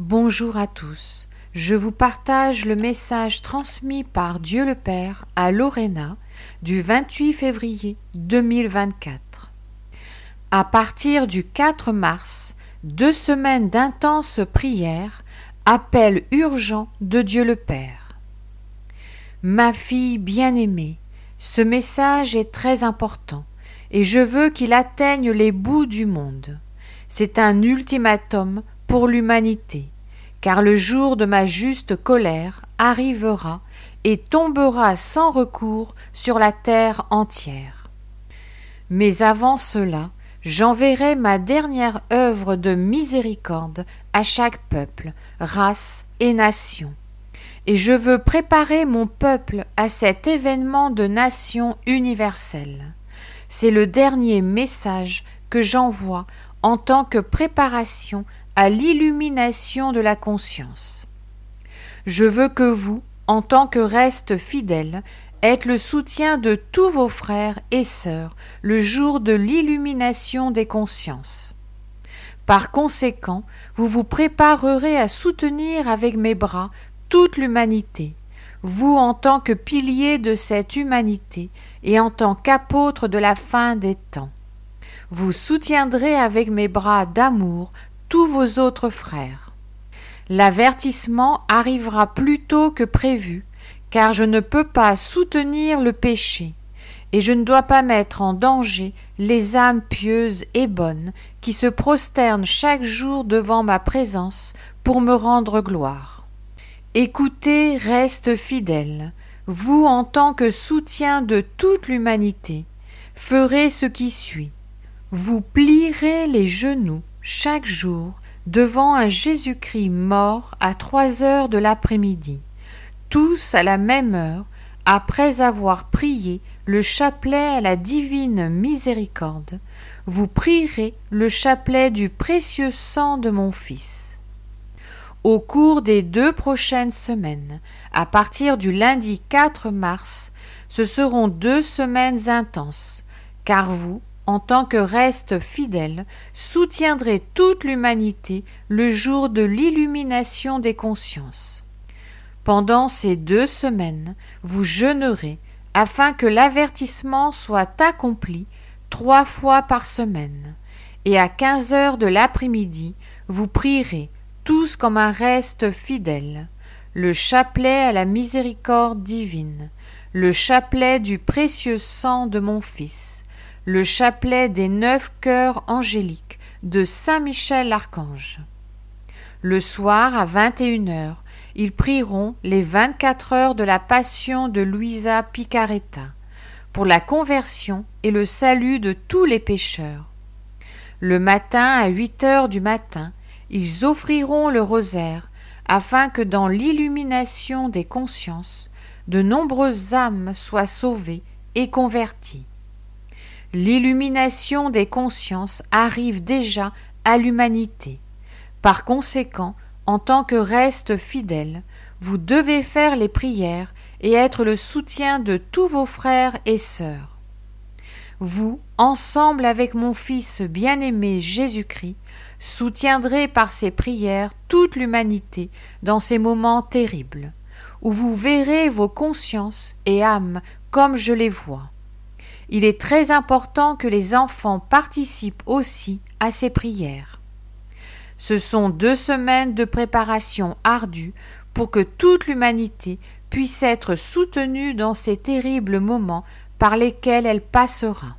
Bonjour à tous. Je vous partage le message transmis par Dieu le Père à Lorena du 28 février 2024. À partir du 4 mars, deux semaines d'intenses prières, appel urgent de Dieu le Père. Ma fille bien-aimée, ce message est très important et je veux qu'il atteigne les bouts du monde. C'est un ultimatum pour l'humanité, car le jour de ma juste colère arrivera et tombera sans recours sur la terre entière. Mais avant cela, j'enverrai ma dernière œuvre de miséricorde à chaque peuple, race et nation. Et je veux préparer mon peuple à cet événement de nation universelle. C'est le dernier message que j'envoie en tant que préparation l'illumination de la conscience. Je veux que vous, en tant que reste fidèle, êtes le soutien de tous vos frères et sœurs le jour de l'illumination des consciences. Par conséquent, vous vous préparerez à soutenir avec mes bras toute l'humanité, vous en tant que pilier de cette humanité et en tant qu'apôtre de la fin des temps. Vous soutiendrez avec mes bras d'amour tous vos autres frères. L'avertissement arrivera plus tôt que prévu, car je ne peux pas soutenir le péché, et je ne dois pas mettre en danger les âmes pieuses et bonnes qui se prosternent chaque jour devant ma présence pour me rendre gloire. Écoutez, reste fidèle, vous en tant que soutien de toute l'humanité, ferez ce qui suit. Vous plierez les genoux chaque jour devant un Jésus-Christ mort à trois heures de l'après-midi, tous à la même heure, après avoir prié le chapelet à la divine miséricorde, vous prierez le chapelet du précieux sang de mon Fils. Au cours des deux prochaines semaines, à partir du lundi 4 mars, ce seront deux semaines intenses, car vous, en tant que reste fidèle, soutiendrez toute l'humanité le jour de l'illumination des consciences. Pendant ces deux semaines, vous jeûnerez afin que l'avertissement soit accompli trois fois par semaine, et à quinze heures de l'après-midi, vous prierez tous comme un reste fidèle, le chapelet à la miséricorde divine, le chapelet du précieux sang de mon Fils, le chapelet des neuf cœurs angéliques de Saint Michel Archange. Le soir à vingt et une heures, ils prieront les vingt-quatre heures de la passion de Luisa Picaretta pour la conversion et le salut de tous les pécheurs. Le matin à huit heures du matin, ils offriront le rosaire afin que dans l'illumination des consciences, de nombreuses âmes soient sauvées et converties. L'illumination des consciences arrive déjà à l'humanité. Par conséquent, en tant que reste fidèle, vous devez faire les prières et être le soutien de tous vos frères et sœurs. Vous, ensemble avec mon Fils bien-aimé Jésus-Christ, soutiendrez par ces prières toute l'humanité dans ces moments terribles, où vous verrez vos consciences et âmes comme je les vois il est très important que les enfants participent aussi à ces prières. Ce sont deux semaines de préparation ardue pour que toute l'humanité puisse être soutenue dans ces terribles moments par lesquels elle passera.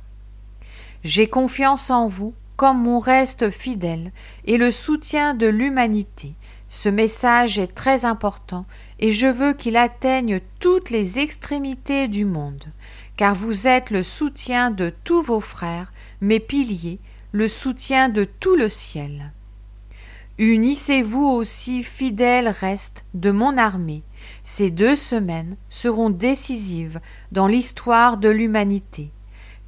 J'ai confiance en vous comme mon reste fidèle et le soutien de l'humanité. Ce message est très important et je veux qu'il atteigne toutes les extrémités du monde car vous êtes le soutien de tous vos frères, mes piliers, le soutien de tout le ciel. Unissez-vous aussi, fidèles restes de mon armée. Ces deux semaines seront décisives dans l'histoire de l'humanité,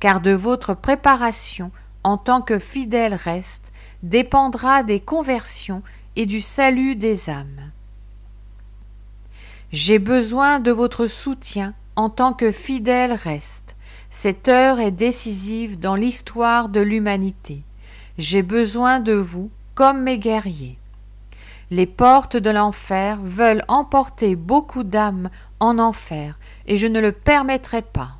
car de votre préparation en tant que fidèle reste dépendra des conversions et du salut des âmes. J'ai besoin de votre soutien en tant que fidèle reste. Cette heure est décisive dans l'histoire de l'humanité. J'ai besoin de vous comme mes guerriers. Les portes de l'enfer veulent emporter beaucoup d'âmes en enfer, et je ne le permettrai pas.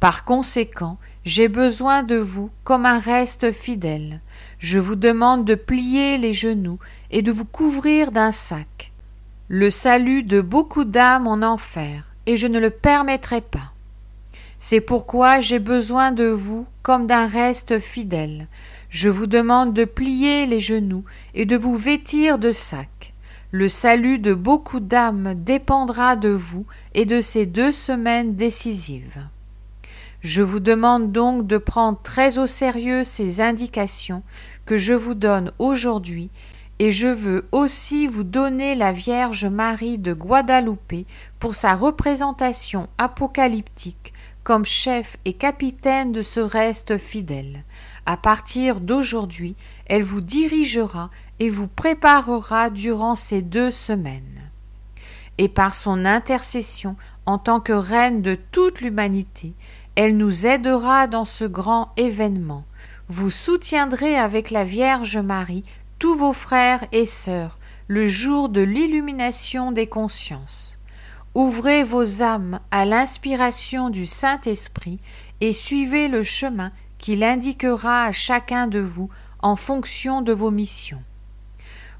Par conséquent, j'ai besoin de vous comme un reste fidèle. Je vous demande de plier les genoux et de vous couvrir d'un sac. Le salut de beaucoup d'âmes en enfer, et je ne le permettrai pas. C'est pourquoi j'ai besoin de vous comme d'un reste fidèle. Je vous demande de plier les genoux et de vous vêtir de sac. Le salut de beaucoup d'âmes dépendra de vous et de ces deux semaines décisives. Je vous demande donc de prendre très au sérieux ces indications que je vous donne aujourd'hui et je veux aussi vous donner la Vierge Marie de Guadalupe pour sa représentation apocalyptique comme chef et capitaine de ce reste fidèle. À partir d'aujourd'hui, elle vous dirigera et vous préparera durant ces deux semaines. Et par son intercession en tant que reine de toute l'humanité, elle nous aidera dans ce grand événement. Vous soutiendrez avec la Vierge Marie tous vos frères et sœurs le jour de l'illumination des consciences. Ouvrez vos âmes à l'inspiration du Saint-Esprit et suivez le chemin qu'il indiquera à chacun de vous en fonction de vos missions.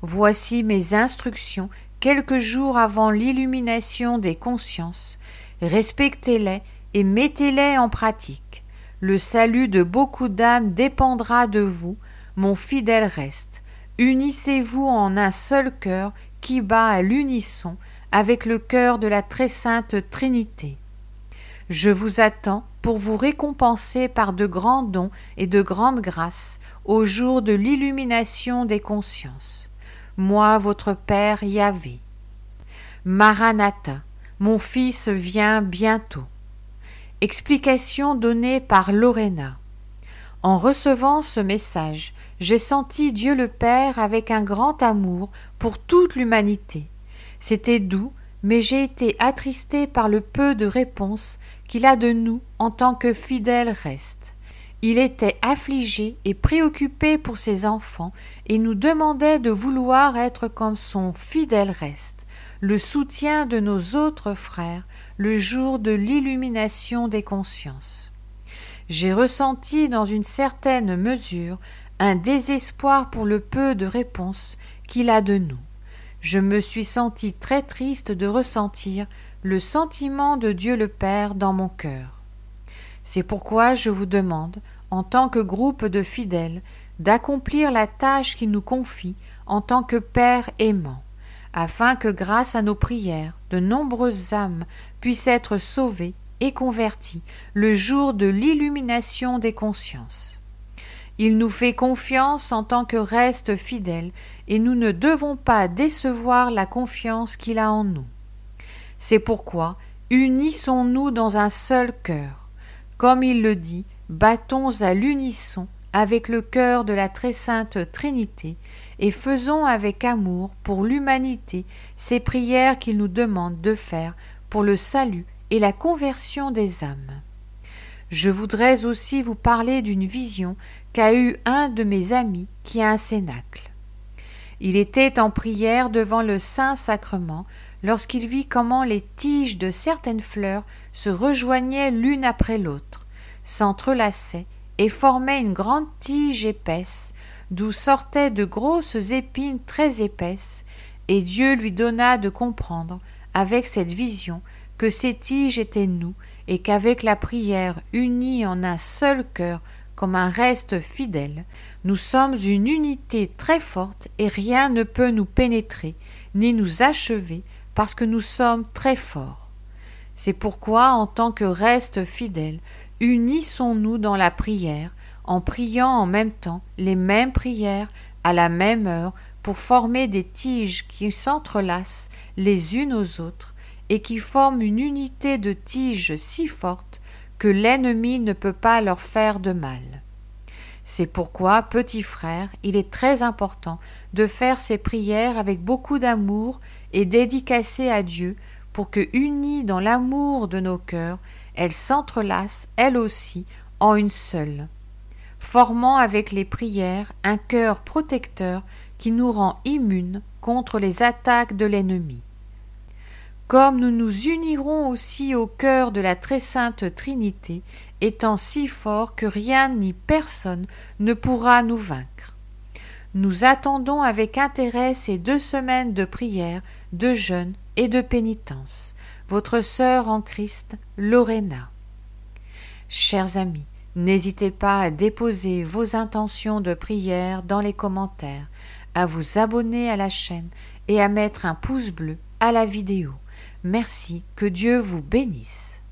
Voici mes instructions quelques jours avant l'illumination des consciences. Respectez-les et mettez-les en pratique. Le salut de beaucoup d'âmes dépendra de vous, mon fidèle reste. Unissez-vous en un seul cœur qui bat à l'unisson avec le cœur de la très sainte Trinité. Je vous attends pour vous récompenser par de grands dons et de grandes grâces au jour de l'illumination des consciences. Moi, votre Père Yahvé. Maranatha, mon Fils vient bientôt. Explication donnée par Lorena. En recevant ce message, j'ai senti Dieu le Père avec un grand amour pour toute l'humanité. C'était doux, mais j'ai été attristé par le peu de réponses qu'il a de nous en tant que fidèles reste. Il était affligé et préoccupé pour ses enfants et nous demandait de vouloir être comme son fidèle reste, le soutien de nos autres frères, le jour de l'illumination des consciences. J'ai ressenti dans une certaine mesure un désespoir pour le peu de réponses qu'il a de nous. Je me suis senti très triste de ressentir le sentiment de Dieu le Père dans mon cœur. C'est pourquoi je vous demande, en tant que groupe de fidèles, d'accomplir la tâche qu'il nous confie en tant que Père aimant afin que grâce à nos prières, de nombreuses âmes puissent être sauvées et le jour de l'illumination des consciences. Il nous fait confiance en tant que reste fidèle, et nous ne devons pas décevoir la confiance qu'il a en nous. C'est pourquoi unissons-nous dans un seul cœur. Comme il le dit, battons à l'unisson avec le cœur de la très sainte Trinité, et faisons avec amour pour l'humanité ces prières qu'il nous demande de faire pour le salut et la conversion des âmes. Je voudrais aussi vous parler d'une vision qu'a eue un de mes amis qui a un cénacle. Il était en prière devant le Saint-Sacrement lorsqu'il vit comment les tiges de certaines fleurs se rejoignaient l'une après l'autre, s'entrelaçaient et formaient une grande tige épaisse d'où sortaient de grosses épines très épaisses, et Dieu lui donna de comprendre, avec cette vision, que ces tiges étaient nous, et qu'avec la prière unie en un seul cœur, comme un reste fidèle, nous sommes une unité très forte et rien ne peut nous pénétrer, ni nous achever, parce que nous sommes très forts. C'est pourquoi, en tant que reste fidèle, unissons-nous dans la prière, en priant en même temps les mêmes prières à la même heure pour former des tiges qui s'entrelacent les unes aux autres et qui forment une unité de tiges si forte que l'ennemi ne peut pas leur faire de mal. C'est pourquoi, petit frère, il est très important de faire ces prières avec beaucoup d'amour et dédicacées à Dieu pour que, unies dans l'amour de nos cœurs, elles s'entrelacent, elles aussi, en une seule formant avec les prières un cœur protecteur qui nous rend immunes contre les attaques de l'ennemi. Comme nous nous unirons aussi au cœur de la très sainte Trinité, étant si fort que rien ni personne ne pourra nous vaincre. Nous attendons avec intérêt ces deux semaines de prière, de jeûne et de pénitence. Votre sœur en Christ, Lorena. Chers amis, n'hésitez pas à déposer vos intentions de prière dans les commentaires, à vous abonner à la chaîne et à mettre un pouce bleu à la vidéo. Merci, que Dieu vous bénisse.